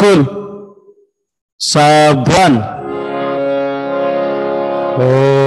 Kul saban. Oh.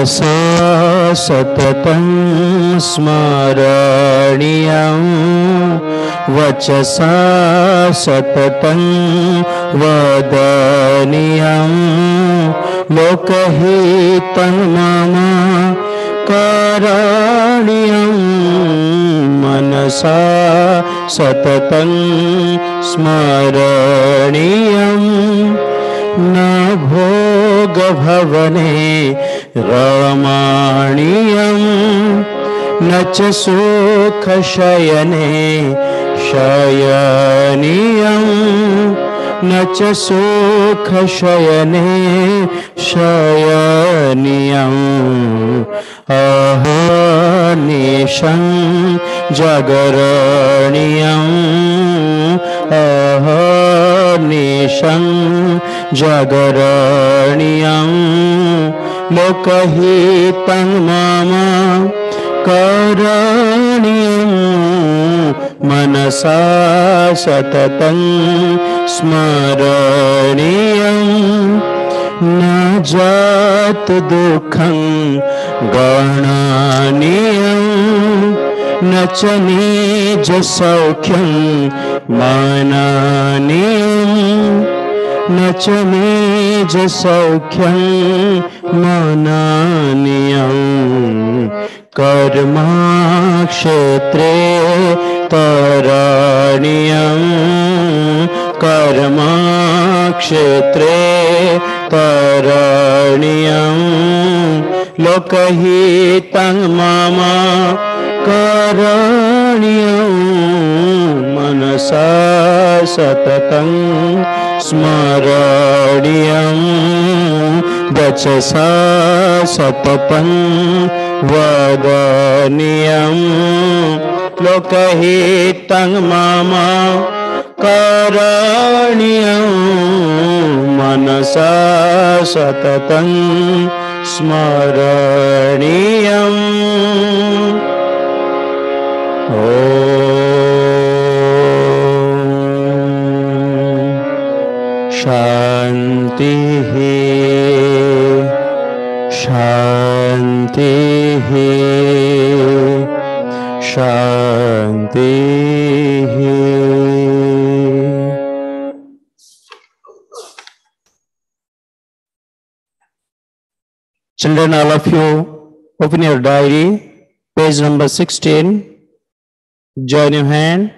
मनसा सततं स्मरणीयं वचसा सततं वदनीयं लोकहितं मम करणीयं मनसा सततं स्मरणीयं न भोगभवने रमाणीयं न च सुखशयने शयनीयं न च सुखशयने शयनीयम् अहनिशं जगरणीयम् अहनिशं जगरणीयम् लोकहितं मम करणीयं मनसा सततं स्मरणीयम् न जात दुःखं गणनीयं न च निजसौख्यं मननीयम् न च निजसौख्यं मननीयं कर्मक्षेत्रे तरणीयं। कर्मक्षेत्रे तरणीयं। लोकहितं मम करणीयं। मनसा सततं स्मरणीयं वचसा सततं वदनीयं। लोकहितं मम करणीयं मनसा सततं स्मरणीयम् ॐ शान्तिः शान्तिः शान्तिः Children, all of you, open your diary, page number 16. Join your hand.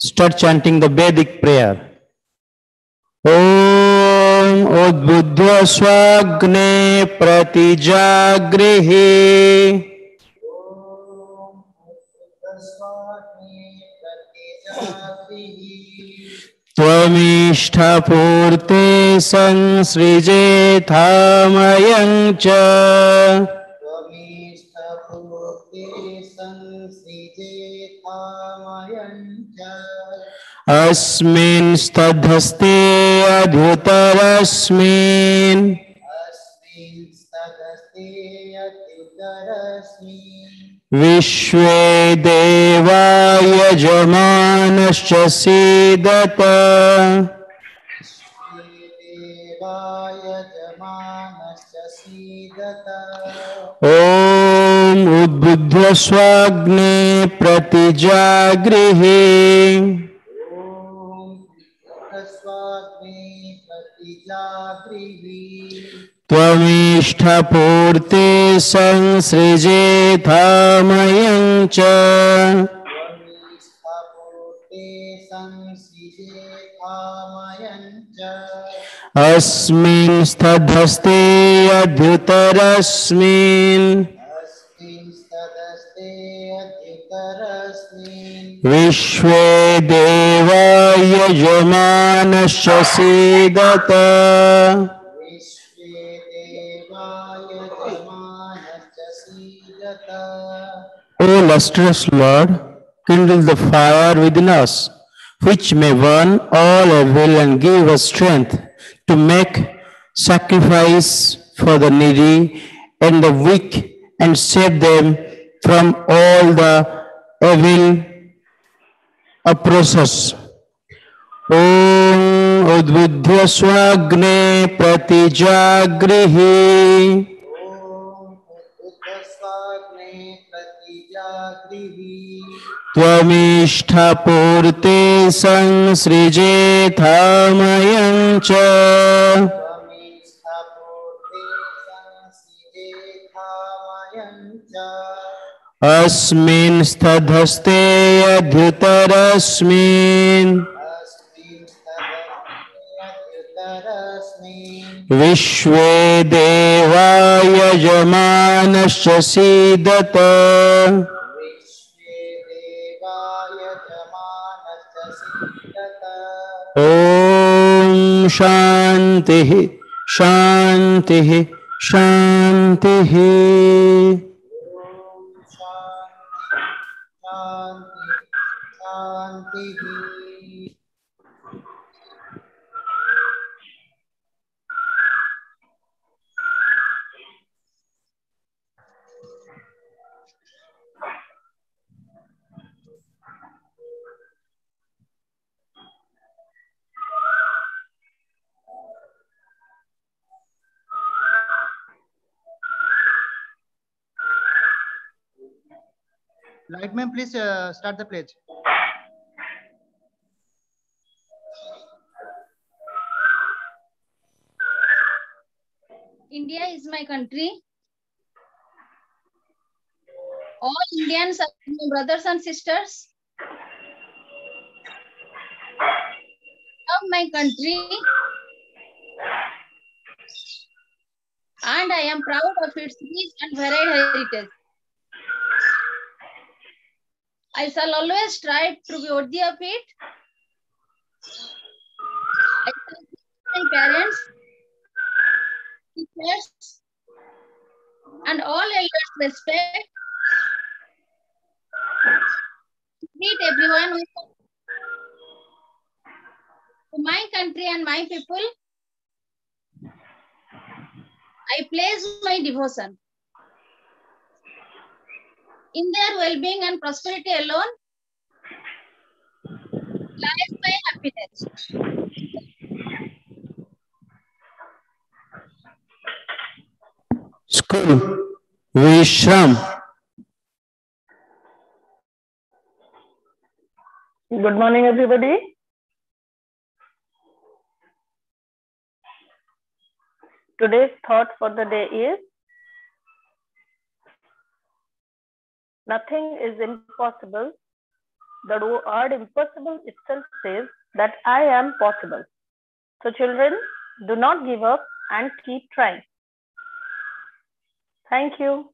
Start chanting the Vedic prayer. ॐ उद्बुद्ध स्वाग्ने प्रतिजागृहे त्वमिष्ठपूर्ते संसृजेथामयं च। अस्मिन् सदस्ते अत्युतरस्मिन् विश्वे देवा यजमानश्च सीदत। ॐ उद्बुद्ध स्वाग्ने प्रतिजागृहे। प्रतिजागृहि त्वमिष्ठपूर्ते संसृजेथामयं च। अस्मिन् अध्युतरस्मिन् अस्मिन् विश्वे देवा यजमानश्च सीदत विश्वे देवाय जमानश्च सीदत O lustrous Lord, kindle the fire within us, which may burn all evil and give us strength to make sacrifice for the needy and the weak and save them from all the oppressors. ॐ उद्बुद्ध्य स्वाग्ने प्रतिजागृहि ॐ उद्बुद्धस्वाग्ने प्रतिजागृहि त्वमिष्ठपूर्ते संसृजेथामयं च अस्मिन् स्तधस्ते अध्युतरस्मिन् विश्वे देवा यजमानश्च सीदत। ॐ शान्तिः शान्तिः शान्तिः। ॐ शान्ति Lightman, please uh, start the pledge. India is my country. All Indians are my brothers and sisters. Love my country. And I am proud of its rich and varied heritage. I shall always try to be worthy of it. I shall my parents, teachers, and all elders respect. Treat everyone with my country and my people. I place my devotion. In their well-being and prosperity alone lies my happiness. School Vishram Good morning, everybody. Today's thought for the day is Nothing is impossible. The word impossible itself says that I am possible. So, children, do not give up and keep trying. Thank you.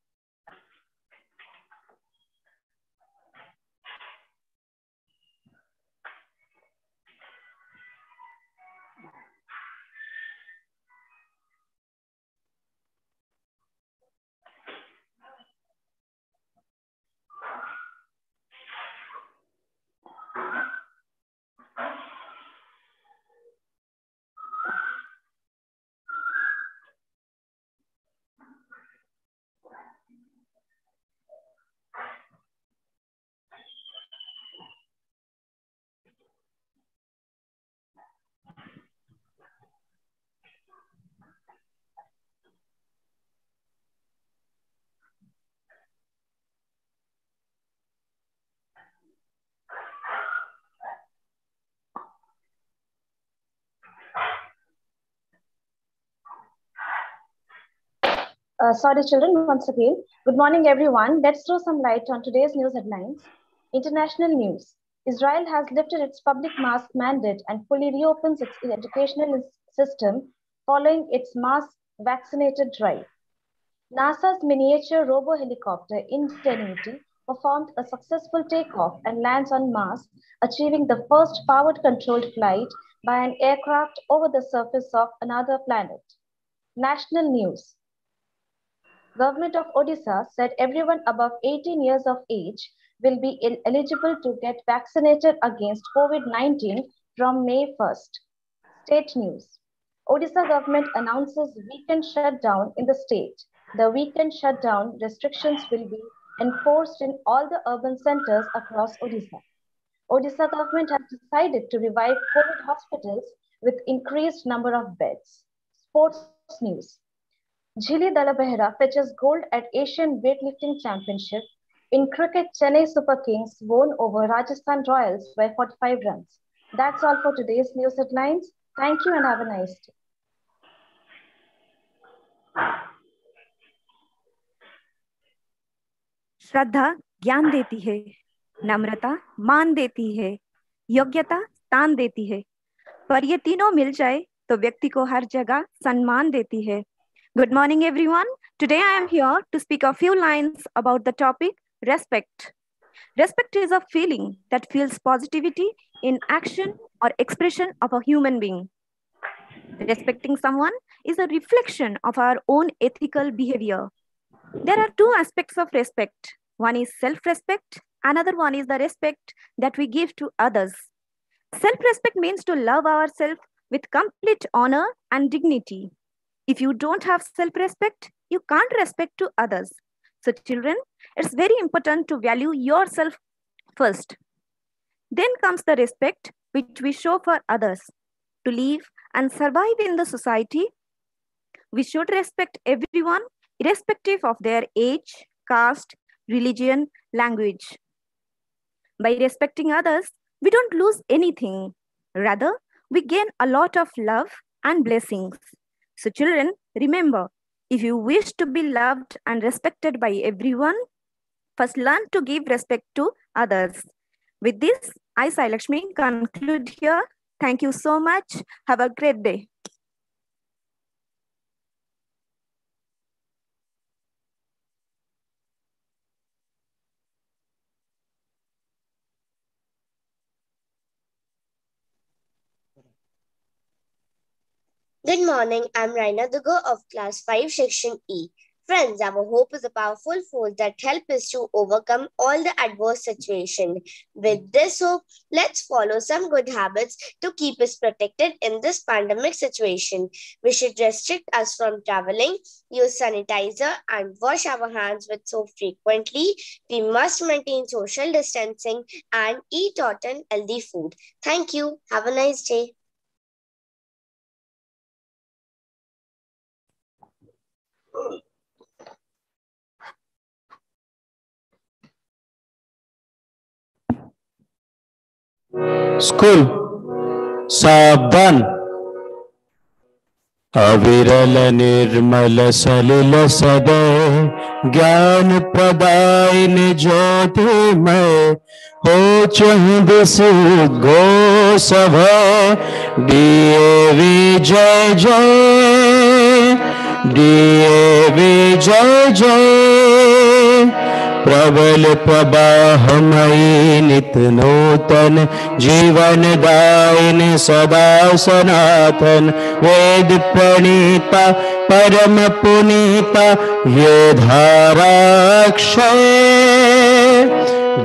Uh, sorry, children, once again. Good morning, everyone. Let's throw some light on today's news headlines. International news. Israel has lifted its public mask mandate and fully reopens its educational system following its mass vaccinated drive. NASA's miniature robo helicopter Ingenuity performed a successful takeoff and lands on Mars, achieving the first powered controlled flight by an aircraft over the surface of another planet. National news. Government of Odisha said everyone above 18 years of age will be eligible to get vaccinated against COVID-19 from May 1st. State news. Odisha government announces weekend shutdown in the state. The weekend shutdown restrictions will be enforced in all the urban centers across Odisha. Odisha government has decided to revive COVID hospitals with increased number of beds. Sports news. Jhili Dalabehra fetches gold at Asian Weightlifting Championship. In cricket, Chennai Super Kings won over Rajasthan Royals by 45 runs. That's all for today's news headlines. Thank you and have a nice day. श्रद्धा ज्ञान देती है नम्रता मान देती है योग्यता स्थान देती है पर ये तीनों मिल जाए तो व्यक्ति को हर जगह सम्मान देती है Good morning, everyone. Today I am here to speak a few lines about the topic respect. Respect is a feeling that feels positivity in action or expression of a human being. Respecting someone is a reflection of our own ethical behavior. There are two aspects of respect. One is self respect, another one is the respect that we give to others. Self respect means to love ourselves with complete honor and dignity. If you don't have self respect, you can't respect to others. So, children, it's very important to value yourself first. Then comes the respect which we show for others. To live and survive in the society, we should respect everyone, irrespective of their age, caste, religion, language. By respecting others, we don't lose anything. Rather, we gain a lot of love and blessings. So, children, remember if you wish to be loved and respected by everyone, first learn to give respect to others. With this, I, Sai Lakshmi, conclude here. Thank you so much. Have a great day. Good morning. I'm Raina Dugo of Class 5, Section E. Friends, our hope is a powerful force that helps us to overcome all the adverse situation. With this hope, let's follow some good habits to keep us protected in this pandemic situation. We should restrict us from traveling, use sanitizer, and wash our hands with soap frequently. We must maintain social distancing and eat hot healthy food. Thank you. Have a nice day. School सावधान अविरल निर्मल सलिल सदय ज्ञान प्रदायिनि ज्योतिमय हो घोष भय DAV जय जय। DAV जय जय। प्रबल प्रवाहमयी नित नूतन। जीवन दायिन सदा सनातन। वेद प्रणीता, परम पुनीता, ये धाराक्षय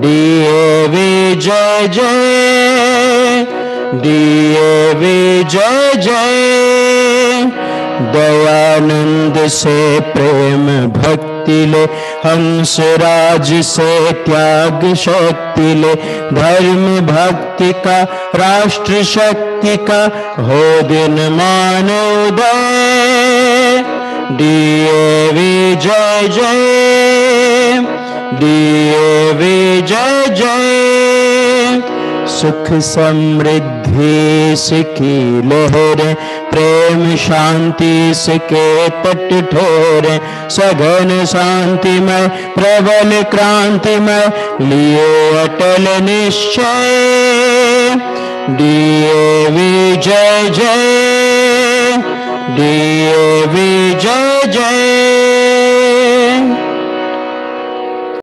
डीएवी जय जय। डीएवी जय जय। दयानंद से प्रेम भक्ति ले, हंस राज से त्याग शक्ति ले। धर्म भक्ति का, राष्ट्र शक्ति का, हो दिन मानोदय डीएवी जय जय डीएवी जय जय। सुख समृद्धि सिकी लहरें, प्रेम शांति सिके तट ठोरे। सघन शांतिमय, प्रबल क्रांतिमय लिए अटल निश्चय। डीएवी जय जय डीएवी जय जय।